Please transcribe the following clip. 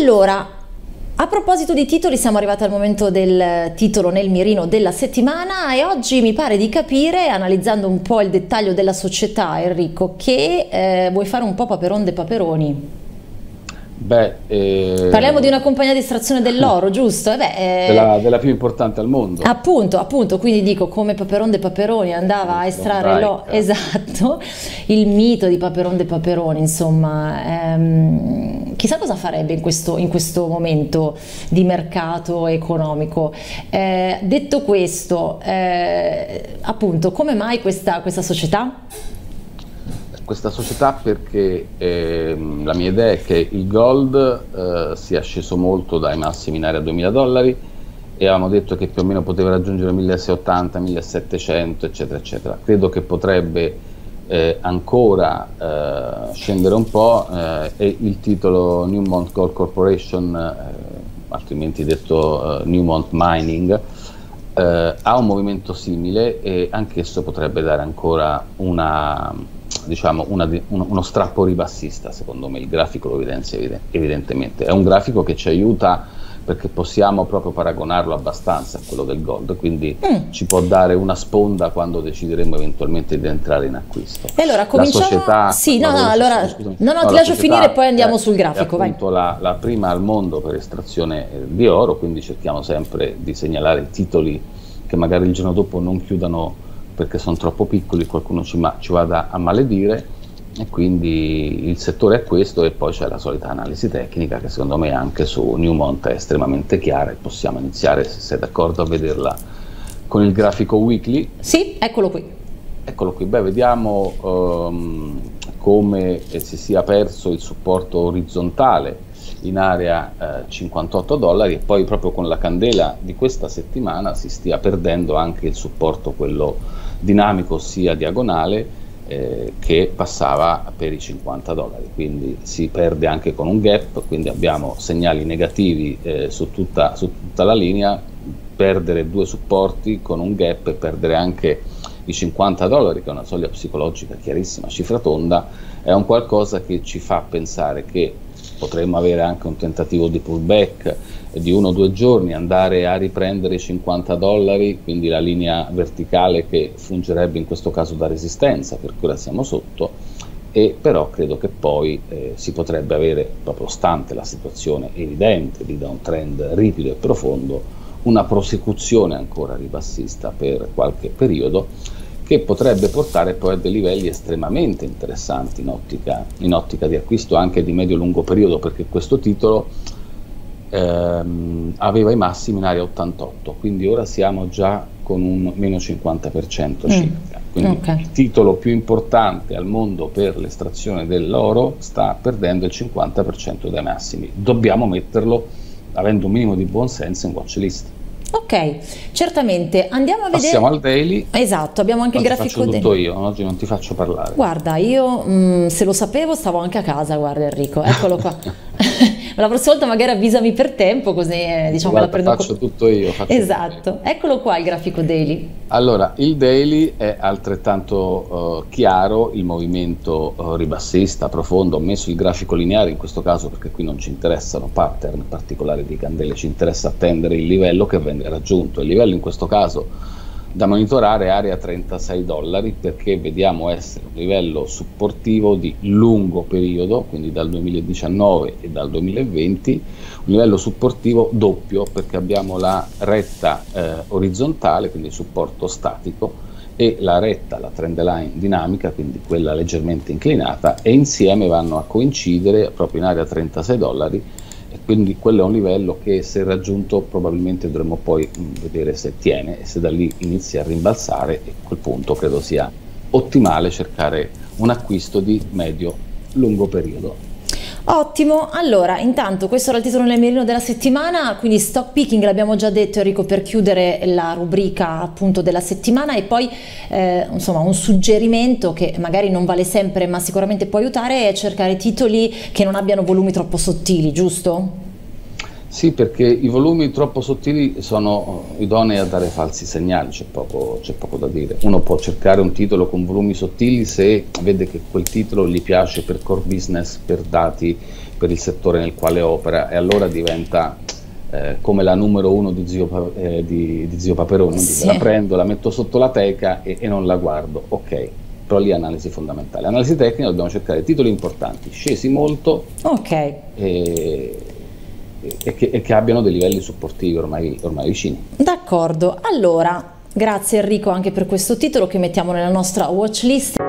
Allora, a proposito di titoli, siamo arrivati al momento del titolo nel mirino della settimana e oggi mi pare di capire, analizzando un po' il dettaglio della società, Enrico, che eh, vuoi fare un po' paperon de paperoni. Beh, eh, Parliamo di una compagnia di estrazione dell'oro, giusto? Eh beh, eh, della, della, più importante al mondo. Appunto, appunto, quindi dico come Paperon de Paperoni andava a estrarre l'oro, esatto, il mito di Paperon de Paperoni, insomma, ehm, chissà cosa farebbe in questo, in questo, momento di mercato economico. Eh, detto questo, eh, appunto, come mai questa, questa società? questa società perché eh, la mia idea è che il gold eh, sia sceso molto dai massimi in area 2000 dollari e avevamo detto che più o meno poteva raggiungere 1680, 1700 eccetera eccetera. Credo che potrebbe eh, ancora eh, scendere un po' eh, e il titolo Newmont Gold Corporation, eh, altrimenti detto Newmont Mining, ha un movimento simile e anch'esso potrebbe dare ancora una diciamo, una, uno, uno, strappo ribassista, secondo me il grafico lo evidenzia evidentemente. È un grafico che ci aiuta perché possiamo proprio paragonarlo abbastanza a quello del gold, quindi mm. ci può dare una sponda quando decideremo eventualmente di entrare in acquisto. E allora cominciamo... La società, sì, no, no, allora, no, no, no ti lascio finire e poi andiamo sul grafico. È appunto la, la, prima al mondo per estrazione eh, di oro, quindi cerchiamo sempre di segnalare titoli che magari il giorno dopo non chiudano perché sono troppo piccoli, qualcuno ci, ma, ci vada a maledire e quindi il settore è questo e poi c'è la solita analisi tecnica che secondo me anche su Newmont è estremamente chiara e possiamo iniziare se sei d'accordo a vederla con il grafico weekly. Sì, eccolo qui. Eccolo qui, beh vediamo um, come si sia perso il supporto orizzontale in area eh, 58 dollari e poi proprio con la candela di questa settimana si stia perdendo anche il supporto quello dinamico sia diagonale eh, che passava per i 50 dollari, quindi si perde anche con un gap, quindi abbiamo segnali negativi eh, su, tutta, su tutta la linea, perdere due supporti con un gap e perdere anche i 50 dollari, che è una soglia psicologica chiarissima, cifra tonda, è un qualcosa che ci fa pensare che potremmo avere anche un tentativo di pullback di uno o due giorni, andare a riprendere i 50 dollari, quindi la linea verticale che fungerebbe in questo caso da resistenza, per cui ora siamo sotto, e però credo che poi eh, si potrebbe avere, proprio stante la situazione evidente di da un trend ripido e profondo, una prosecuzione ancora ribassista per qualche periodo che potrebbe portare poi a dei livelli estremamente interessanti in ottica, in ottica di acquisto anche di medio-lungo periodo, perché questo titolo ehm, aveva i massimi in area 88, quindi ora siamo già con un meno 50% mm. circa. Quindi okay. il titolo più importante al mondo per l'estrazione dell'oro sta perdendo il 50% dai massimi. Dobbiamo metterlo, avendo un minimo di buon senso, in watch list. Ok, certamente. Andiamo a vedere. Passiamo al daily. Esatto, abbiamo anche oggi il grafico faccio tutto io, oggi non ti faccio parlare. Guarda, io mh, mm, se lo sapevo stavo anche a casa, guarda Enrico, eccolo qua. la prossima volta magari avvisami per tempo così eh, diciamo Guarda, la prendo faccio tutto io faccio esatto. tutto. eccolo qua il grafico daily. Allora il daily è altrettanto uh, chiaro il movimento uh, ribassista profondo ho messo il grafico lineare in questo caso perché qui non ci interessano pattern particolari di candele ci interessa attendere il livello che viene raggiunto. Il livello in questo caso da monitorare area 36 dollari perché vediamo essere un livello supportivo di lungo periodo, quindi dal 2019 e dal 2020, un livello supportivo doppio perché abbiamo la retta eh, orizzontale, quindi supporto statico, e la retta, la trend line dinamica, quindi quella leggermente inclinata, e insieme vanno a coincidere proprio in area 36 dollari quindi quello è un livello che se raggiunto probabilmente dovremo poi mm, vedere se tiene e se da lì inizia a rimbalzare e a quel punto credo sia ottimale cercare un acquisto di medio-lungo periodo. Ottimo, allora intanto questo era il titolo nel mirino della settimana, quindi stock picking l'abbiamo già detto Enrico per chiudere la rubrica appunto della settimana e poi eh, insomma un suggerimento che magari non vale sempre ma sicuramente può aiutare è cercare titoli che non abbiano volumi troppo sottili, giusto? Sì, perché i volumi troppo sottili sono idonei a dare falsi segnali, c'è poco, c'è poco, da dire. Uno può cercare un titolo con volumi sottili se vede che quel titolo gli piace per core business, per dati, per il settore nel quale opera e allora diventa eh, come la numero uno di Zio, eh, di, di Zio Paperone, sì. la prendo, la metto sotto la teca e, e non la guardo, ok, però lì analisi fondamentale. Analisi tecnica dobbiamo cercare titoli importanti, scesi molto okay. e, e, che, e, che, abbiano dei livelli supportivi ormai, ormai vicini. D'accordo, allora grazie Enrico anche per questo titolo che mettiamo nella nostra watch list.